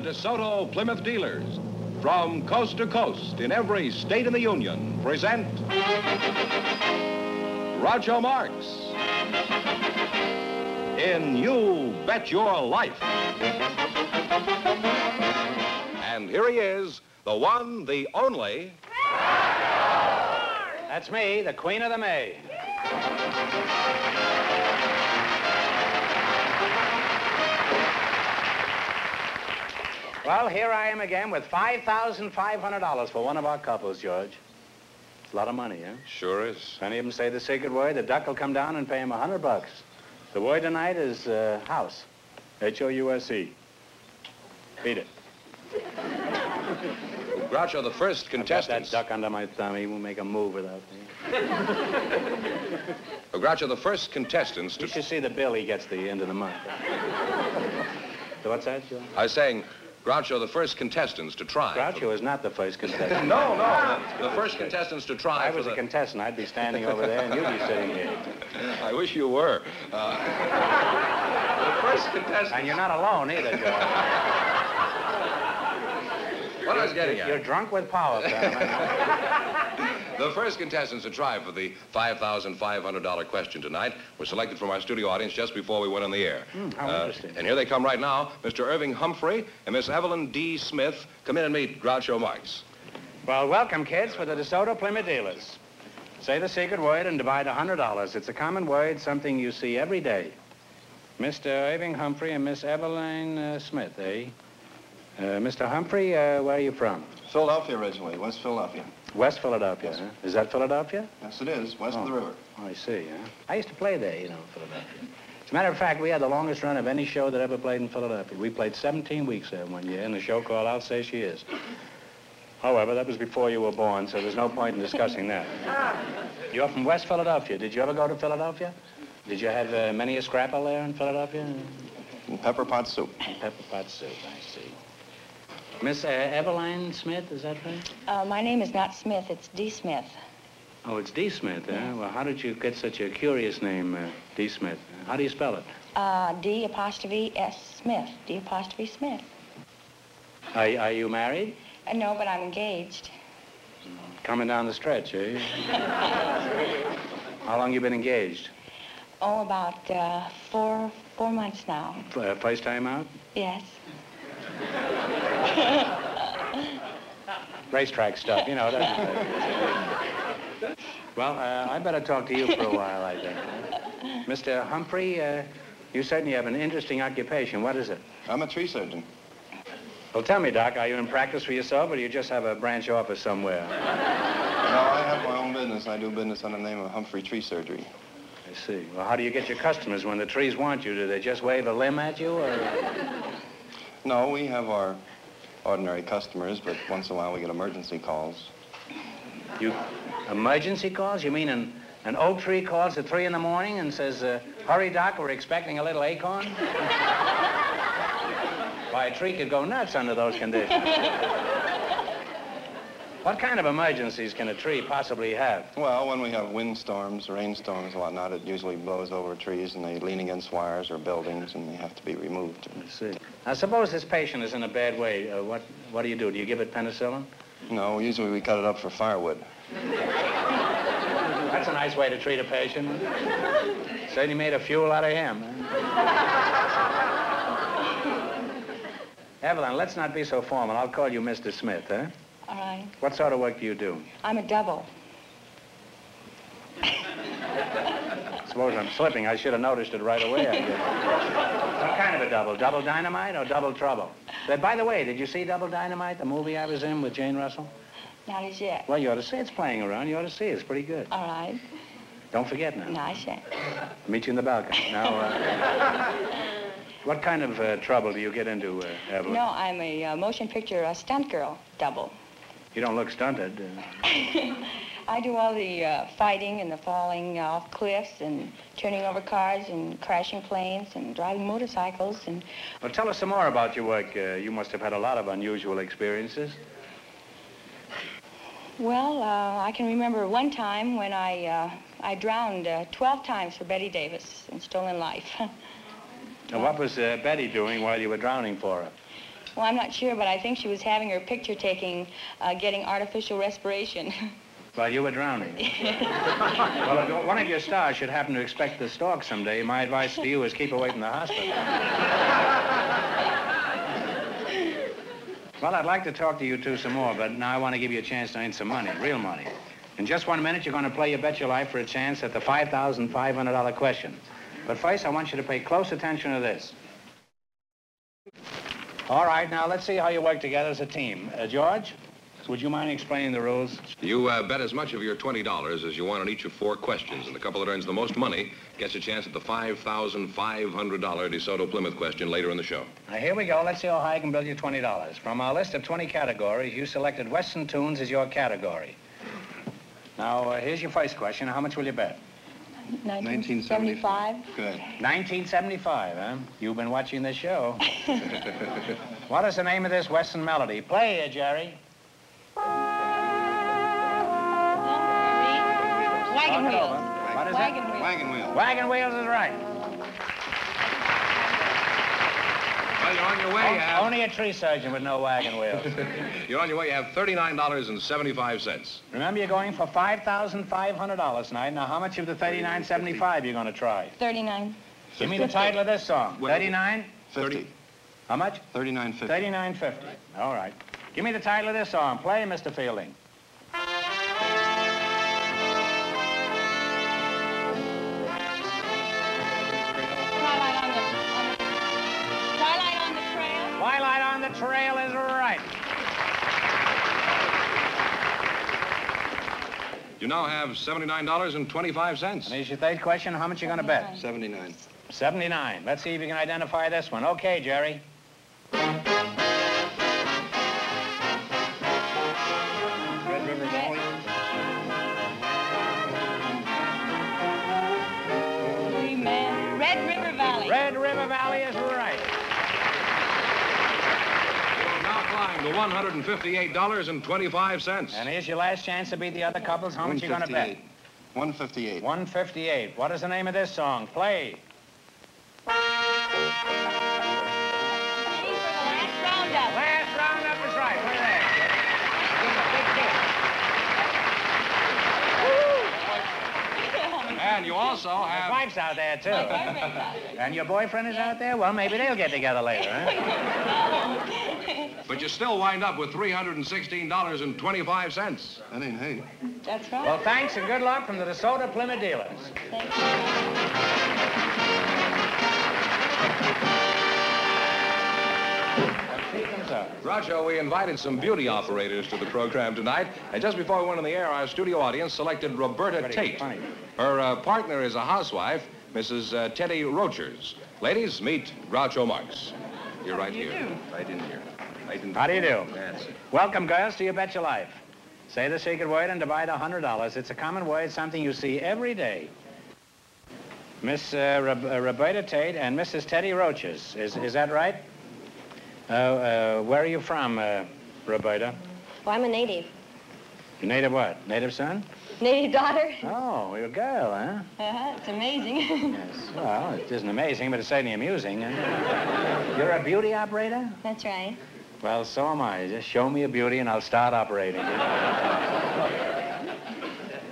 The DeSoto Plymouth dealers, from coast to coast in every state in the Union, present Groucho Marx in You Bet Your Life. And here he is, the one, the only. That's me, the Queen of the May. Well, here I am again with $5,500 for one of our couples, George. It's a lot of money, huh? Sure is. Any of them say the secret word, the duck will come down and pay him a hundred bucks. The word tonight is uh, house. H-O-U-S-E. Beat it. Groucho, the first contestant. that duck under my thumb. He won't make a move without me. Groucho, the first contestants You to. should see the bill he gets the end of the month. so what's that, Joe? I was saying, Groucho, the first contestants to try. Groucho is not the first contestant. No, no. The, the first contestants to try. I for was a contestant. I'd be standing over there and you'd be sitting here. I wish you were. Uh, the first contestant. And you're not alone either, Joe. What I was getting at. You're drunk with power, Fenneman. The first contestants to try for the $5,500 question tonight were selected from our studio audience just before we went on the air. Hmm, how Uh, interesting. And here they come right now. Mr. Irving Humphrey and Miss Evelyn D. Smith. Come in and meet Groucho Marx. Well, welcome, kids, for the DeSoto Plymouth dealers. Say the secret word and divide a $100. It's a common word, something you see every day. Mr. Irving Humphrey and Miss Evelyn uh, Smith, eh? Uh, Mr. Humphrey, uh, where are you from? Philadelphia originally, West Philadelphia. West Philadelphia, huh? Is that Philadelphia? Yes, it is, west of the Oh. river. Oh, I see, huh? I used to play there, you know, Philadelphia. As a matter of fact, we had the longest run of any show that ever played in Philadelphia. We played 17 weeks there one year in a show called I'll Say She Is. However, that was before you were born, so there's no point in discussing that. You're from West Philadelphia. Did you ever go to Philadelphia? Did you have uh, many a scrapple there in Philadelphia? And pepper pot soup. Pepper pot soup, I see. Miss uh, Eveline Smith, is that right? Uh, my name is not Smith, it's D. Smith. Oh, it's D. Smith, huh? Well, how did you get such a curious name, uh, D. Smith? How do you spell it? Uh, D apostrophe S. Smith. D apostrophe Smith. Are, are you married? Uh, no, but I'm engaged. Coming down the stretch, eh? How long you been engaged? Oh, about uh, four four months now. Uh, first time out? Yes. Racetrack stuff, you know. That, well, uh, I better talk to you for a while, I think. Mr. Humphrey, uh, you certainly have an interesting occupation. What is it? I'm a tree surgeon. Well, tell me, Doc, are you in practice for yourself, or do you just have a branch office somewhere? No, I have my own business. I do business under the name of Humphrey Tree Surgery. I see. Well, how do you get your customers when the trees want you? Do they just wave a limb at you, or...? No, we have our ordinary customers, but once in a while we get emergency calls. You emergency calls? You mean an, an oak tree calls at 3 in the morning and says, uh, hurry, Doc, we're expecting a little acorn? Why, a tree could go nuts under those conditions. what kind of emergencies can a tree possibly have? Well, when we have windstorms, rainstorms, and whatnot, it usually blows over trees and they lean against wires or buildings and they have to be removed. I see. Now, suppose this patient is in a bad way. Uh, what, what do you do? Do you give it penicillin? No, usually we cut it up for firewood. That's a nice way to treat a patient. Certainly made a fuel out of him. Evelyn, let's not be so formal. I'll call you Mr. Smith, huh? All right. What sort of work do you do? I'm a double. Suppose I'm slipping. I should have noticed it right away, What kind of a double? Double dynamite or double trouble? Uh, by the way, did you see Double Dynamite, the movie I was in with Jane Russell? Not as yet. Well, you ought to see it's playing around. You ought to see it. It's pretty good. All right. Don't forget now. No, I shan't. Meet you in the balcony. Now, uh, what kind of uh, trouble do you get into, uh, Evelyn? No, I'm a uh, motion picture uh, stunt girl double. You don't look stunted. I do all the uh, fighting and the falling off cliffs and turning over cars and crashing planes and driving motorcycles and well, tell us some more about your work. Uh, you must have had a lot of unusual experiences. Well, uh, I can remember one time when I, uh, I drowned uh, 12 times for Bette Davis in Stolen Life. Now, what was uh, Betty doing while you were drowning for her? Well, I'm not sure, but I think she was having her picture taking, uh, getting artificial respiration. While you were drowning. well, if one of your stars should happen to expect the stalk someday, my advice to you is keep away from the hospital. well, I'd like to talk to you two some more, but now I want to give you a chance to earn some money, real money. In just one minute, you're going to play your Bet Your Life for a chance at the $5,500 question. But first, I want you to pay close attention to this. All right, now let's see how you work together as a team. Uh, George, would you mind explaining the rules? You uh, bet as much of your $20 as you want on each of four questions, and the couple that earns the most money gets a chance at the $5,500 DeSoto Plymouth question later in the show. Now, here we go. Let's see how high I can build you $20. From our list of 20 categories, you selected Western tunes as your category. Now, uh, here's your first question. How much will you bet? 1975. Good. 1975, huh? You've been watching this show. what is the name of this Western melody? Play it, Jerry. Wagon wheels. over. What is Wagon it? wheels. Wagon wheel. Wagon wheels is right. Well, you're on your way. You have, Only a tree surgeon would know wagon wheels. you're on your way. You have $39.75. Remember, you're going for $5,500 tonight. Now, how much of the 39.75 you going to try? 39. Give me the title of this song. Well- 39? 50. How much? 39.50. 39.50. All right. Give me the title of this song. Play, Mr. Fielding. Trail is right. You now have $79.25. And here's your third question. How much you going to bet? 79. 79. Let's see if you can identify this one. Okay, Jerry. $158.25. And here's your last chance to beat the other couples. How much you going to bet? 158. 158. What is the name of this song? Play. Waiting for the last roundup. Last roundup is right. Look at that. Give him a big kiss. And you also His have... wife's out there, too. Out there. And your boyfriend is out there? Well, maybe they'll get together later, huh? But you still wind up with $316.25. That ain't hay. That's right. Well, thanks and good luck from the DeSoto Plymouth dealers. Thank you. Groucho, we invited some beauty operators to the program tonight. And just before we went on the air, our studio audience selected Roberta Pretty Tate. funny. Her uh, partner is a housewife, Mrs. Uh, Teddy Rochers. Ladies, meet Groucho Marx. You're right here. Right in here. Right in How do you do? That's it. Welcome, girls, to You Bet Your Life. Say the secret word and divide $100. It's a common word, something you see every day. Miss uh, Rob- uh, Roberta Tate and Mrs. Teddy Roaches. Is, is that right? Uh, uh, where are you from, uh, Roberta? Well, I'm a native. You native what? Native son? Native daughter? Oh, you're a girl, huh? Uh-huh. It's amazing. Yes. Well, it isn't amazing, but it's certainly amusing. huh? You're a beauty operator? That's right. Well, so am I. Just show me a beauty and I'll start operating.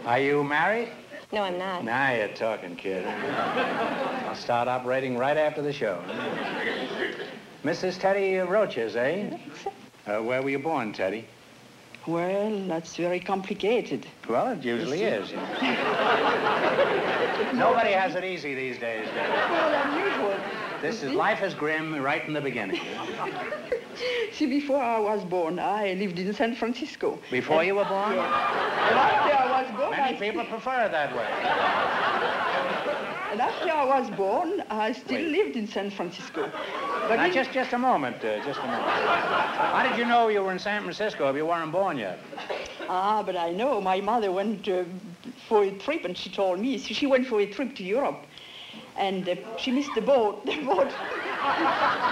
Are you married? No, I'm not. Now you're talking, kid. I'll start operating right after the show. Mrs. Teddy Roaches, eh? Uh, where were you born, Teddy? Well, that's very complicated. Well, it usually is. Nobody has it easy these days. Teddy. Well, unusual. This is life is grim right from the beginning. See, before I was born, I lived in San Francisco. Before you were born, And after I was born, many I, people prefer it that way. and after I was born, I still Wait. lived in San Francisco. But Now, just just a moment, uh, just a moment. How did you know you were in San Francisco if you weren't born yet? Ah, but I know my mother went uh, for a trip, and she told me she went for a trip to Europe, and uh, she missed the boat. The boat,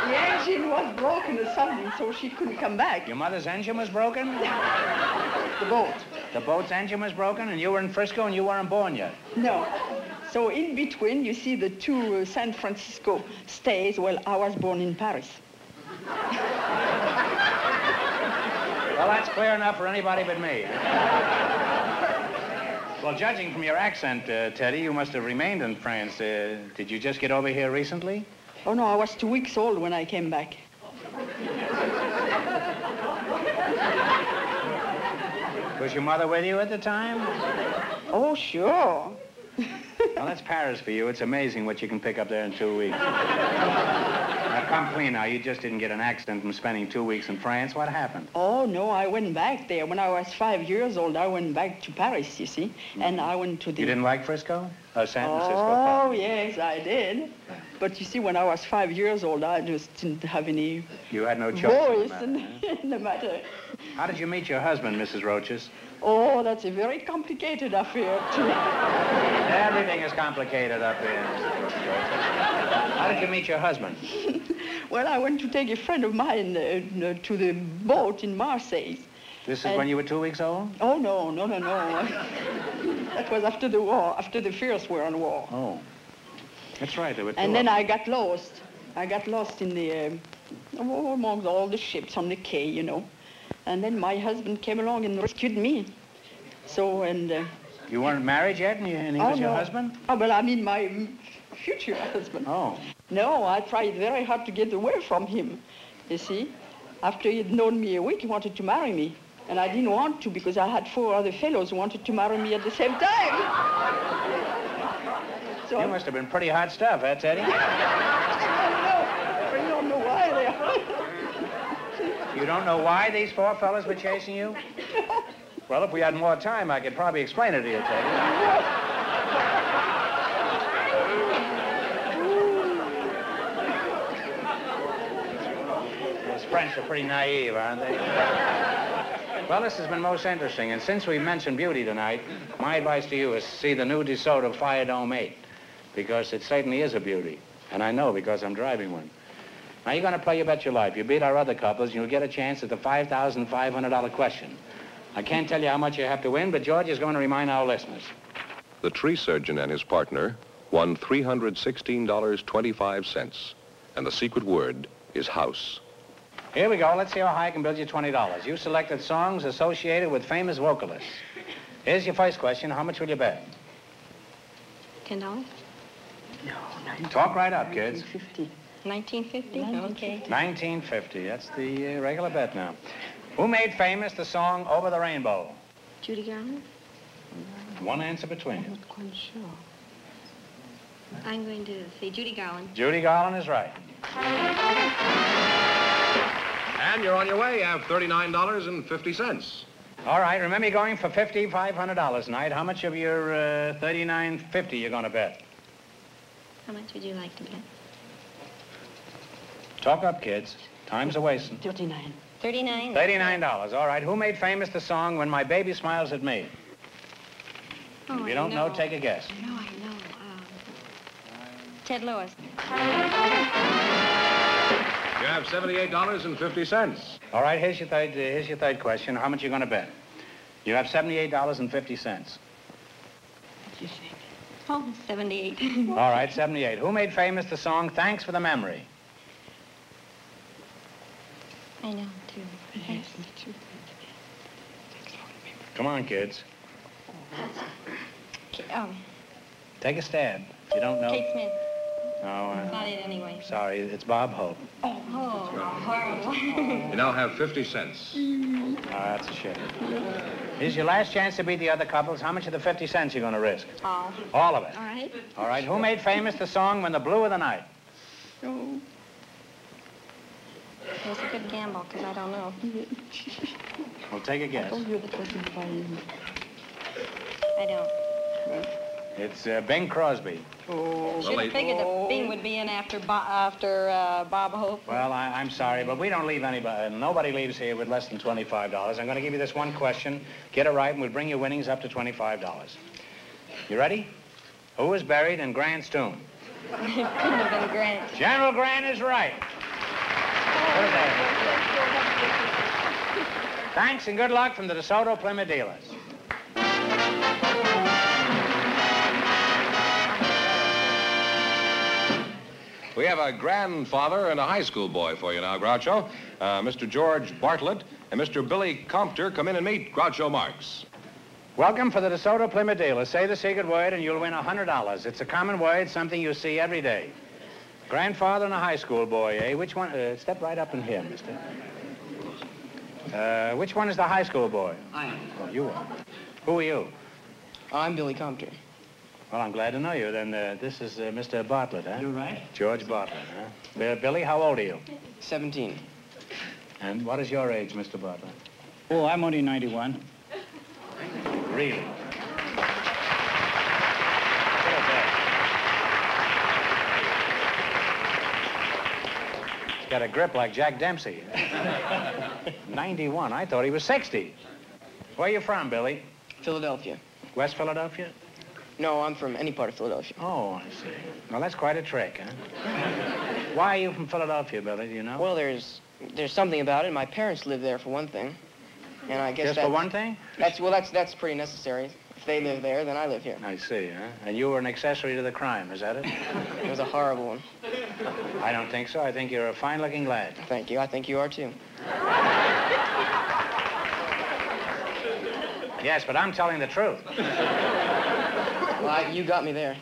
the engine was broken or something, so she couldn't come back. Your mother's engine was broken? The boat. The boat's engine was broken, and you were in Frisco and you weren't born yet. No. So in between, you see the two uh, San Francisco stays. Well, I was born in Paris. Well, that's clear enough for anybody but me. well, judging from your accent, uh, Teddy, you must have remained in France. Uh, did you just get over here recently? Oh, no, I was two weeks old when I came back. Was your mother with you at the time? Oh, sure. Well, that's Paris for you. It's amazing what you can pick up there in two weeks. Come clean now. You just didn't get an accident from spending two weeks in France. What happened? Oh, no, I went back there. When I was five years old, I went back to Paris, you see, and I went to the... You didn't like Frisco? Oh, San Francisco. Oh, yes, I did. But you see, when I was five years old, I just didn't have any You had no choice. voice in the matter, in the matter. How did you meet your husband, Mrs. Roaches? Oh, that's a very complicated affair, too. Everything is complicated up here. How did you meet your husband? Well, I went to take a friend of mine uh, to the boat in Marseille. This is And- when you were two weeks old? Oh, no, no, no, no. that was after the war, after the First World War. Oh. That's right. And then I got lost. I got lost in the, um, oh, amongst all the ships on the quay, you know. And then my husband came along and rescued me. So, and... Uh. You weren't married yet, and, you, and he oh, was your no. husband? Oh, well, I mean my future husband. Oh. No, I tried very hard to get away from him, you see. After he'd known me a week, he wanted to marry me. And I didn't want to because I had four other fellows who wanted to marry me at the same time. so You must have been pretty hot stuff, huh, Teddy? I don't know why they are. You don't know why these four fellas were chasing you? Well, if we had more time, I could probably explain it to you, Teddy. French are pretty naive, aren't they? Well, this has been most interesting, and since we mentioned beauty tonight, my advice to you is see the new DeSoto Firedome 8, because it certainly is a beauty, and I know because I'm driving one. Now, you're going to play You Bet Your Life. You beat our other couples, and you'll get a chance at the $5,500 question. I can't tell you how much you have to win, but George is going to remind our listeners. The tree surgeon and his partner won $316.25. And the secret word is house. Here we go. Let's see how high I can build you $20. You selected songs associated with famous vocalists. Here's your first question. How much will you bet? Ten dollars? No, no. Talk right up, kids. 50. 1950? Okay. 1950. That's the uh, regular bet now. Who made famous the song Over the Rainbow? Judy Garland? One answer between you. I'm Not quite sure. I'm going to say Judy Garland. Judy Garland is right. And you're on your way. You have $39.50. All right. Remember, you're going for $5,500 tonight. How much of your uh, $39.50 you're going to bet? How much would you like to bet? Talk up, kids. Time's a wasting. 39. 39? $39. All right. Who made famous the song When My Baby Smiles at Me? Oh, If you don't know, take a guess. No, I know. Um, Ted Lewis. You have $78.50. All right, here's your third, uh, here's your third question. How much are you going to bet? You have $78.50. Oh, 78. All right, 78. Who made famous the song Thanks for the Memory? I know, too. Yes, too. Come on, kids. K- Oh, Take a stab. If you don't know. Kate Smith. No, uh, Not it anyway. sorry, it's Bob Hope. Oh, horrible. You now have 50 cents. Oh, that's a shame. This is your last chance to beat the other couples. How much of the 50 cents are you going to risk? oh. All of it. All right. All right, who made famous the song When the Blue of the Night? Oh, It was a good gamble, because I don't know. Well, take a guess. told you that wasn't by. I don't. It's uh, Bing Crosby. Oh, Should have figured that Bing would be in after, Bo- after uh, Bob Hope. Well, I, I'm sorry, but we don't leave anybody, nobody leaves here with less than $25. I'm going to give you this one question. Get it right, and we'll bring your winnings up to $25. You ready? Who is buried in Grant's tomb? It couldn't have been Grant. General Grant is right. Put it there. Thanks and good luck from the DeSoto Plymouth dealers. We have a grandfather and a high school boy for you now, Groucho. Uh, Mr. George Bartlett and Mr. Billy Compter. Come in and meet Groucho Marx. Welcome for the DeSoto Plymouth dealer. Say the secret word and you'll win $100. It's a common word, something you see every day. Grandfather and a high school boy, eh? Which one? Uh, step right up in here, mister. Uh, which one is the high school boy? I am. Oh, you are. Who are you? I'm Billy Compter. Well, I'm glad to know you. Then uh, this is uh, Mr. Bartlett, huh? You're right. George Bartlett, huh? Uh, Billy, how old are you? 17. And what is your age, Mr. Bartlett? Oh, I'm only 91. Really? He's got a grip like Jack Dempsey. 91. I thought he was 60. Where are you from, Billy? Philadelphia. West Philadelphia? No, I'm from any part of Philadelphia. Oh, I see. Well, that's quite a trick, huh? Why are you from Philadelphia, Billy? Do you know? Well, there's there's something about it. My parents live there for one thing, and I guess Just that's, for one thing? That's well, that's that's pretty necessary. If they live there, then I live here. I see, huh? And you were an accessory to the crime, is that it? It was a horrible one. I don't think so. I think you're a fine-looking lad. Thank you. I think you are too. Yes, but I'm telling the truth. Well, I, you got me there.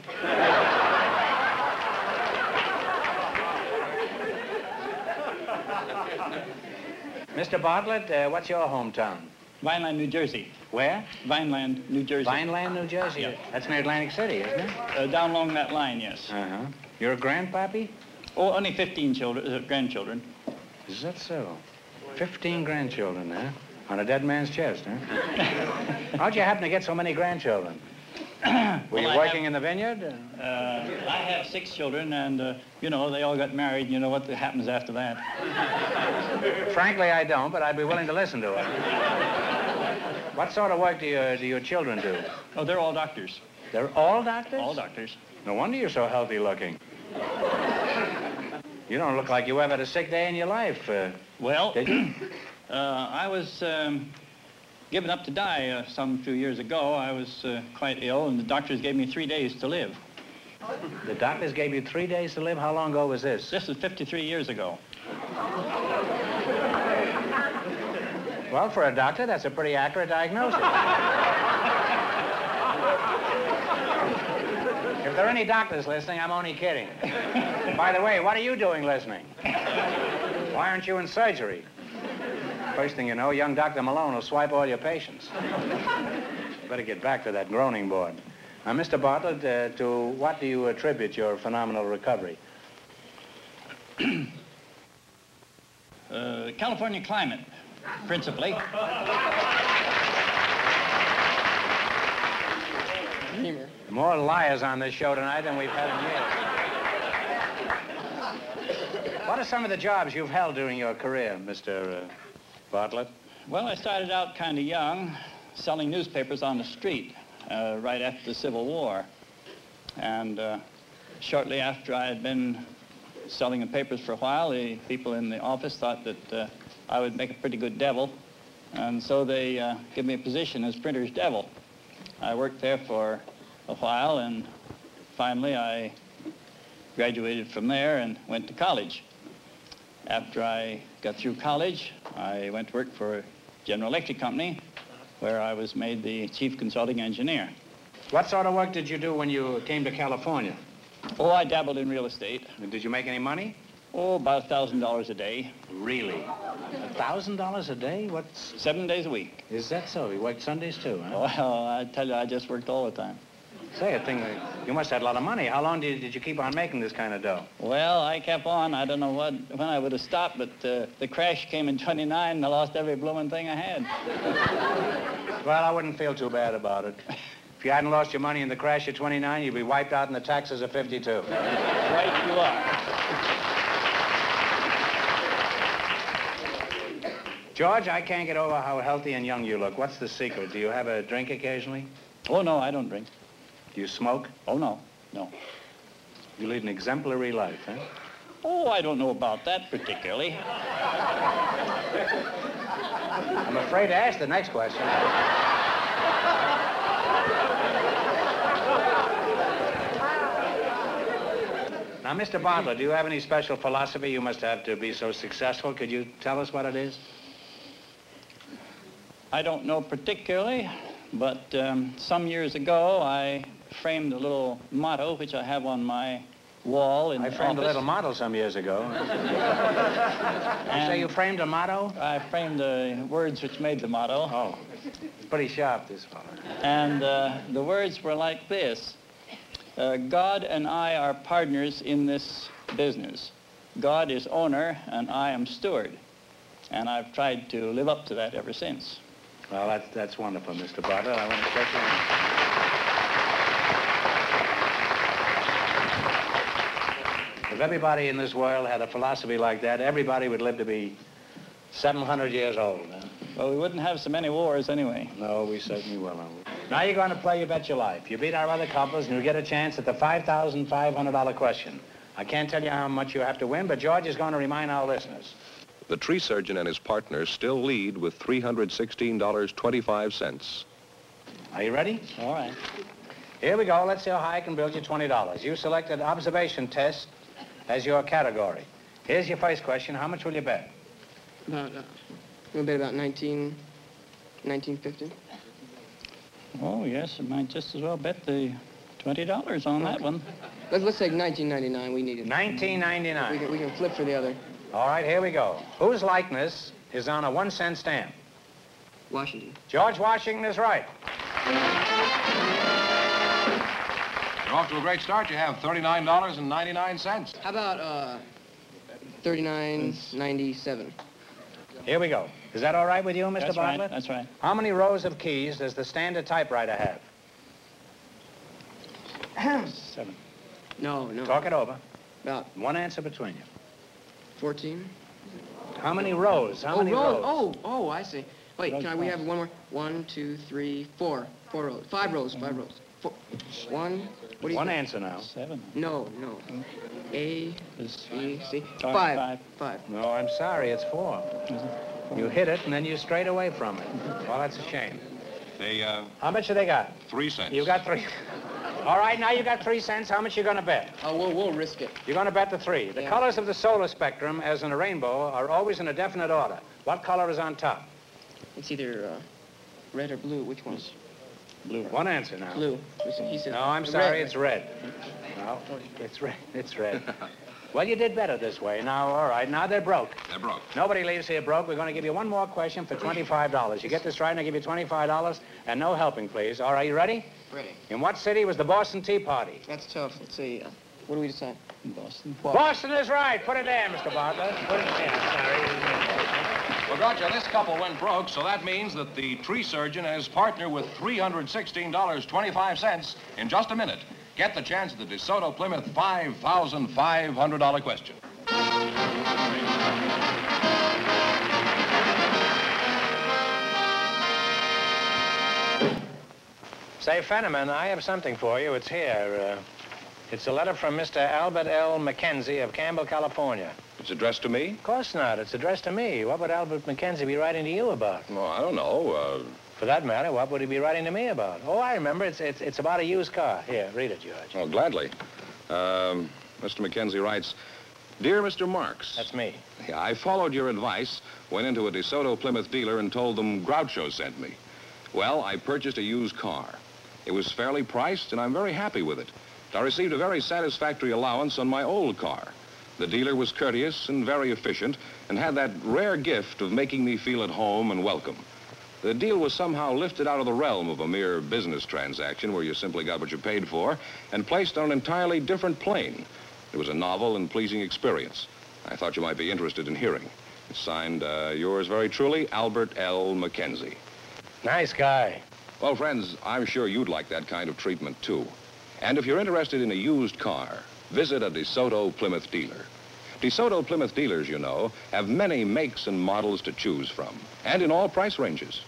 Mr. Bartlett, uh, what's your hometown? Vineland, New Jersey. Where? Vineland, New Jersey. Vineland, New Jersey. Yeah. That's near Atlantic City, isn't it? Uh, down along that line, yes. Uh-huh. You're a grandpappy? Oh, only 15 children, uh, grandchildren. Is that so? Fifteen grandchildren, huh? On a dead man's chest, huh? How'd you happen to get so many grandchildren? Were you working have- in the vineyard? Uh, I have six children, and, uh, you know, they all got married. You know what happens after that. Frankly, I don't, but I'd be willing to listen to it. What sort of work do, you, do your children do? Oh, they're all doctors. They're all doctors? All doctors. No wonder you're so healthy looking. You don't look like you ever had a sick day in your life. Uh, Well, did you? uh, I was um, given up to die uh, some few years ago. I was uh, quite ill, and the doctors gave me three days to live. The doctors gave you three days to live. How long ago was this? This is 53 years ago. Well, for a doctor, that's a pretty accurate diagnosis. if there are any doctors listening, I'm only kidding. By the way, what are you doing listening? Why aren't you in surgery? First thing you know, young Dr. Malone will swipe all your patients. Better get back to that groaning board. Now, Mr. Bartlett, uh, to what do you attribute your phenomenal recovery? Uh, California climate, principally. More liars on this show tonight than we've had in years. What are some of the jobs you've held during your career, Mr. Uh, Bartlett? Well, I started out kind of young, selling newspapers on the street uh, right after the Civil War. And uh, shortly after I had been selling the papers for a while, the people in the office thought that uh, I would make a pretty good devil. And so they uh, gave me a position as printer's devil. I worked there for a while, and finally I graduated from there and went to college. After I got through college, I went to work for General Electric Company, where I was made the chief consulting engineer. What sort of work did you do when you came to California? Oh, I dabbled in real estate. Did you make any money? Oh, about a thousand dollars a day, Really? A thousand dollars a day? What's... seven days a week. Is that so? You worked Sundays too, huh? Well, I tell you, I just worked all the time. Say, a thing, you must have had a lot of money. How long did, did you keep on making this kind of dough? Well, I kept on. I don't know what when I would have stopped, but uh, the crash came in 29, and I lost every blooming thing I had. Well, I wouldn't feel too bad about it. If you hadn't lost your money in the crash of 29, you'd be wiped out in the taxes of 52. Right, you are. George, I can't get over how healthy and young you look. What's the secret? Do you have a drink occasionally? Oh no, I don't drink. Do you smoke? Oh no, no. You lead an exemplary life, huh? Oh, I don't know about that particularly. I'm afraid to ask the next question. Now, Now, Mr. Bartlett, do you have any special philosophy you must have to be so successful? Could you tell us what it is? I don't know particularly, but um, some years ago I framed a little motto which I have on my wall in the I the framed a little model some years ago. you say you framed a motto? I framed the words which made the motto. Oh, pretty sharp, this fellow. And uh, the words were like this uh, God and I are partners in this business. God is owner, and I am steward. And I've tried to live up to that ever since. Well, that's, that's wonderful, Mr. Bartlett. I want to your hand. If everybody in this world had a philosophy like that, everybody would live to be 700 years old. Huh? Well, we wouldn't have so many wars anyway. No, we certainly will. Now you're going to play You Bet Your Life. You beat our other couples, and you get a chance at the $5,500 question. I can't tell you how much you have to win, but George is going to remind our listeners. The tree surgeon and his partner still lead with $316.25. Are you ready? All right. Here we go. Let's see how high I can build you $20. You selected observation test as your category. Here's your first question. How much will you bet? About, uh, we'll bet about 19, 1950. Oh, yes, I might just as well bet the $20 on that one. Let's, let's take 1999. We need it. 1999. We can, we can flip for the other. All right, here we go. Whose likeness is on a one cent stamp? Washington. George Washington is right. You're off to a great start. You have $39.99. How about uh, 39.97? Here we go. Is that all right with you, Mr. That's Bartlett? right, that's right. How many rows of keys does the standard typewriter have? Seven. No, no. Talk it over. About One answer between you. 14. How many rows? How oh, many rows. rows? Oh, oh, I see. Wait, Rows can I, we have one more? One, two, three, four. Four rows. Five rows, five rows. Four. One. What do you One think? answer now. Seven. No, no. A, Is- B, C. Five. Five. Five. Five. No, I'm sorry. It's four. is it? You hit it, and then you strayed away from it. Well, that's a shame. They, uh, How much have they got? three cents. You got three. All right, now you got three cents. How much you going to bet? Oh, we'll, we'll risk it. You're going to bet the three. The Yeah. colors of the solar spectrum, as in a rainbow, are always in a definite order. What color is on top? It's either uh, red or blue. Which one's Blue. One answer now. blue? Listen, He said. No, I'm red. sorry, it's red. No, it's red. It's red. well, you did better this way. Now, all right, now they're broke. They're broke. Nobody leaves here broke. We're going to give you one more question for $25. You get this right, and I give you $25, and no helping, please. All right, you ready? Ready. In what city was the Boston Tea Party? That's tough. Let's see. Uh, what do we decide? In Boston. Boston is right. Put it there, Mr. Bartlett. Put it there. Sorry. Well, Groucho, this couple went broke, so that means that the tree surgeon and his partner with $316.25 in just a minute get the chance at the DeSoto Plymouth $5,500 question. Say, Fenneman, I have something for you. It's here. Uh, it's a letter from Mr. Albert L. Mackenzie of Campbell, California. It's addressed to me? Of course not. It's addressed to me. What would Albert Mackenzie be writing to you about? Well, I don't know. Uh, For that matter, what would he be writing to me about? Oh, I remember. It's, it's, it's about a used car. Here, read it, George. oh, gladly. Um, Mr. Mackenzie writes, Dear Mr. Marx, That's me. Yeah, I followed your advice, went into a DeSoto Plymouth dealer and told them Groucho sent me. Well, I purchased a used car. It was fairly priced, and I'm very happy with it. I received a very satisfactory allowance on my old car. The dealer was courteous and very efficient and had that rare gift of making me feel at home and welcome. The deal was somehow lifted out of the realm of a mere business transaction where you simply got what you paid for and placed on an entirely different plane. It was a novel and pleasing experience. I thought you might be interested in hearing. It's signed, uh, yours very truly, Albert L. Mackenzie. Nice guy. Well, friends, I'm sure you'd like that kind of treatment, too. And if you're interested in a used car, visit a DeSoto Plymouth dealer. DeSoto Plymouth dealers, you know, have many makes and models to choose from, and in all price ranges.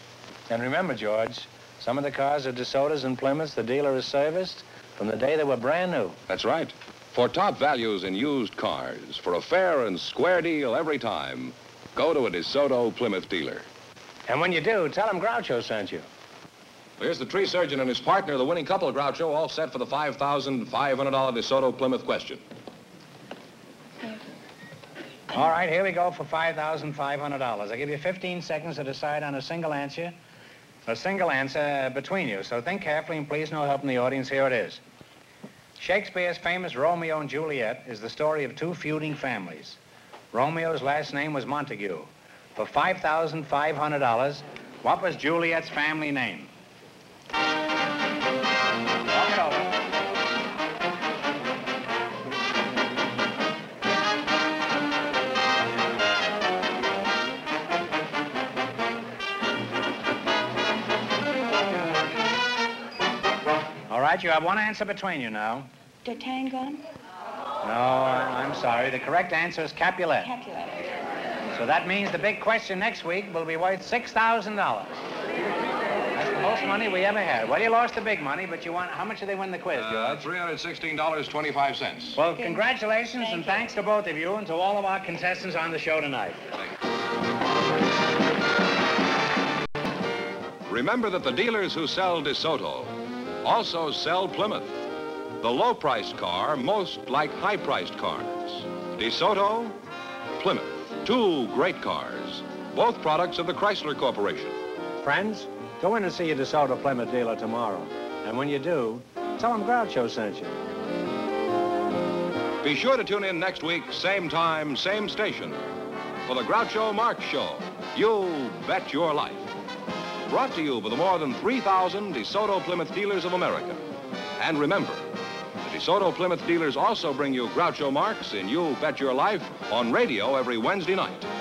And remember, George, some of the cars are DeSotos and Plymouths the dealer has serviced from the day they were brand new. That's right. For top values in used cars, for a fair and square deal every time, go to a DeSoto Plymouth dealer. And when you do, tell them Groucho sent you. Here's the tree surgeon and his partner, the winning couple, Groucho, all set for the $5,500 DeSoto Plymouth question. All right, here we go for $5,500. I'll give you 15 seconds to decide on a single answer. A single answer between you. So think carefully and please no help in the audience. Here it is. Shakespeare's famous Romeo and Juliet is the story of two feuding families. Romeo's last name was Montague. For $5,500, what was Juliet's family name? Right, you have one answer between you now. D'Artagnan? No, I'm sorry. The correct answer is Capulet. Capulet. So that means the big question next week will be worth $6,000. That's the most money we ever had. Well, you lost the big money, but you won. How much did they win the quiz, Uh, George? $316.25. Well, congratulations Thank and you. thanks to both of you and to all of our contestants on the show tonight. Remember that the dealers who sell DeSoto also sell Plymouth, the low-priced car most like high-priced cars. DeSoto, Plymouth, two great cars, both products of the Chrysler Corporation. Friends, go in and see your DeSoto Plymouth dealer tomorrow. And when you do, tell them Groucho sent you. Be sure to tune in next week, same time, same station, for the Groucho Marx Show. You bet your life. Brought to you by the more than 3,000 DeSoto Plymouth dealers of America. And remember, the DeSoto Plymouth dealers also bring you Groucho Marx in You Bet Your Life on radio every Wednesday night.